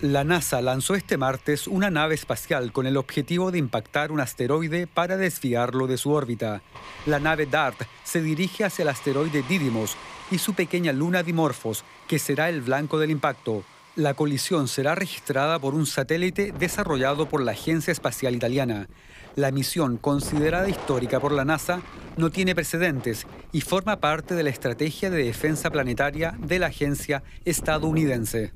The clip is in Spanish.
La NASA lanzó este martes una nave espacial con el objetivo de impactar un asteroide para desviarlo de su órbita. La nave DART se dirige hacia el asteroide Didymos y su pequeña luna Dimorphos, que será el blanco del impacto. La colisión será registrada por un satélite desarrollado por la Agencia Espacial Italiana. La misión, considerada histórica por la NASA, no tiene precedentes y forma parte de la estrategia de defensa planetaria de la agencia estadounidense.